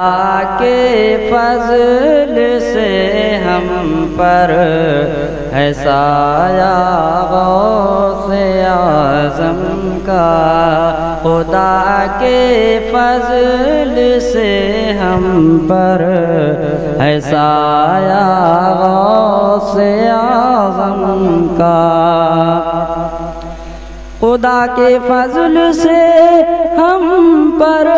के फजल से हम पर है साया से आज़म का। खुदा के फजल से हम पर है साया से आज़म का। खुदा के फजल से हम पर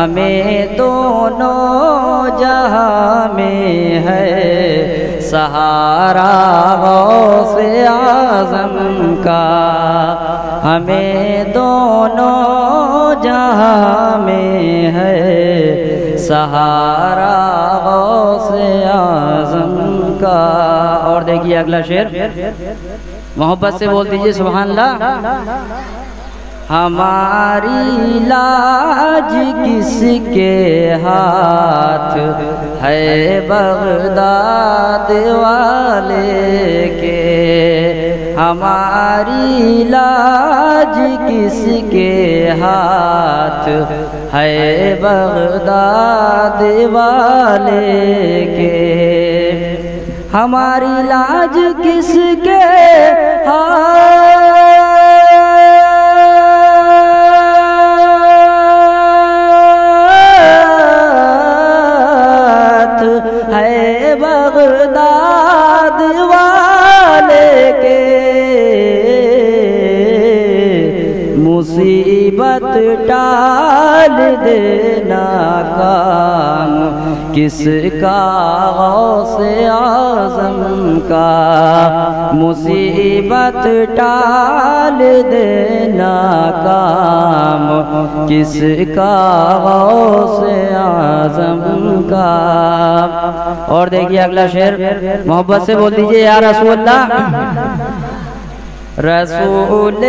हमें दोनों जहाँ में है सहारा से आज़म का। हमें दोनों जहाँ में है सहारा से आज़म का। और देखिए अगला शेर। मोहब्बत से बोल दीजिए सुबह हमारी लाज किसके हाथ है बगदाद वाले के? हमारी लाज किसके हाथ है बगदाद वाले के? हमारी लाज किसके हाथ मुसीबत टाल देना काम। किसका से आज़म का? मुसीबत टाल देना काम। किसका से आज़म का? और देखिए अगला शेर मोहब्बत से बोल दीजिए यार रसूल्ला रसूल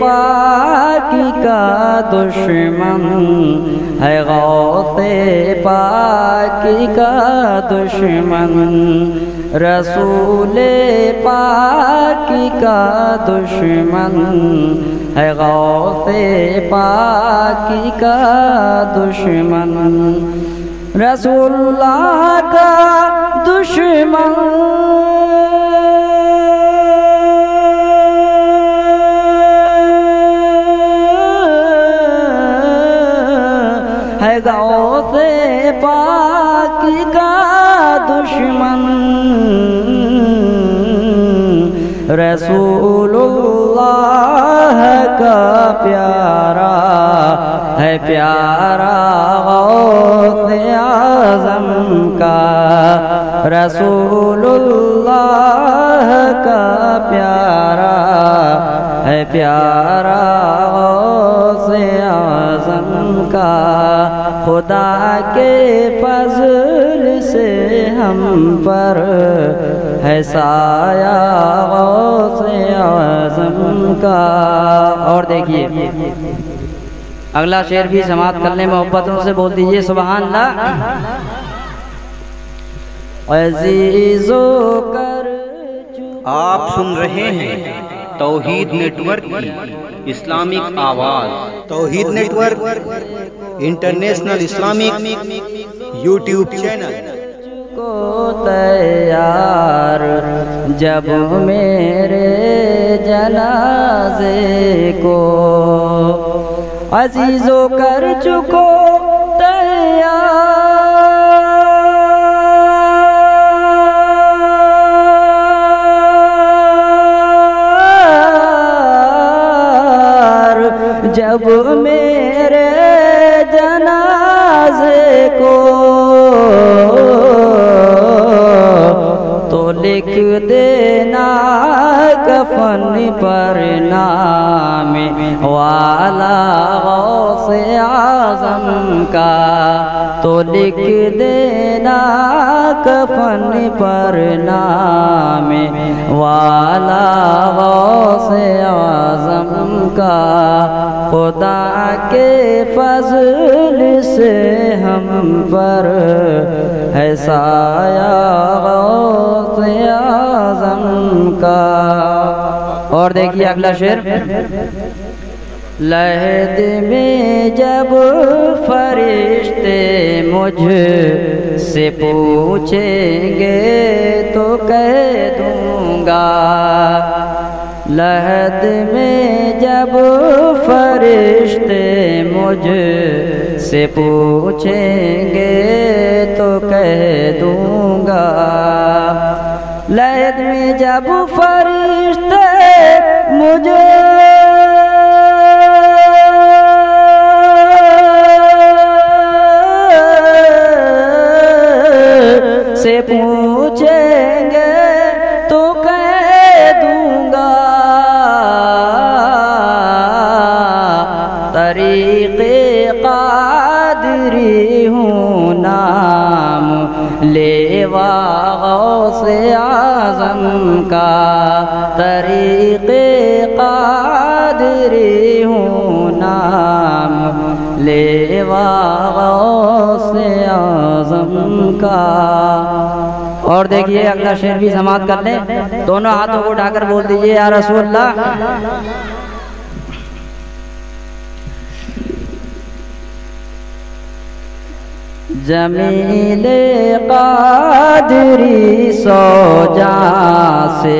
पाकी का दुश्मन है, गौते पाकी का दुश्मन। रसूल पाकी का दुश्मन है, गौते पाकी का दुश्मन। रसूल्लाह का दुश्मन है गाँव से पाकी का दुश्मन। रसूलुल्लाह का प्यारा है प्यारा गौसे आज़म का। रसूलुल्लाह का प्यारा है प्यारा से आज़म का। खुदा के फजल से हम पर है साया से आज़म का। और देखिए, अगला शेर भी समाप्त करने मोहब्बतों से बोल दीजिए सुबहान अजीजो कर आप सुन रहे हैं तौहीद नेटवर्क की इस्लामिक आवाज़। Tauheed network international Islamic YouTube channel. को तैयार जब मेरे जनाजे को अजीजों कर चुको तैयार। जब मेरे जनाजे को तो लिख देना कफन पर नाम वाला से आज़म का तो लिख देना कफन पर नाम वाला से आज़म का। खुदा के फजल से हम पर है साया से आज़म का। और देखिए अगला शेर। लहद में मुझ से पूछेंगे तो कह दूँगा, लहद में जब फरिश्ते मुझ से पूछेंगे तो कह दूँगा, लहद में जब फरिश्ते तरीक़े कादरी हूँ नाम लेवा से आज़म का। तरीक़े कादरी हूँ नाम लेवा से आज़म का। और देखिए, अगला शेर भी समाप्त कर लें। दोनों हाथों को उठाकर बोल दीजिए, या रसूल्लाह जमीले कादरी सो जा से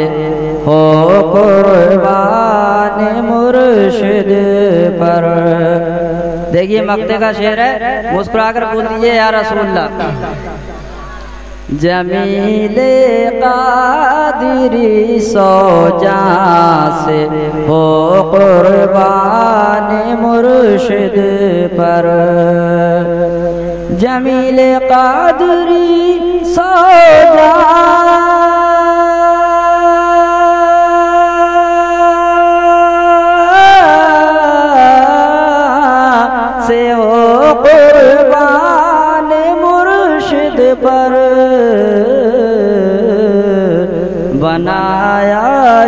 हो कुर्बान मुर्शिद पर। देखिए, मक्ते का शेर है, मुस्कुराकर बोल दीजिए, या रसूल्लाह जमीले कादरी सो जा से हो कुर्बान मुर्शिद पर। जमील कादरी सो जा से हो कुर्बान मुर्शिद पर बनाया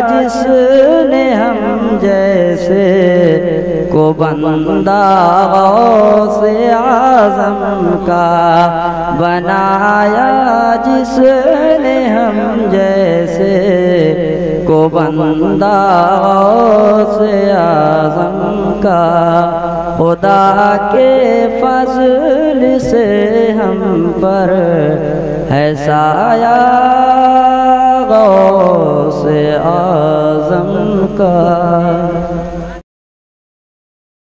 जिसने हम को बंदा से आज़म का बनाया जिसने हम जैसे को बंदा से आज़म का खुदा के फजल से हम पर है साया से आज़म का।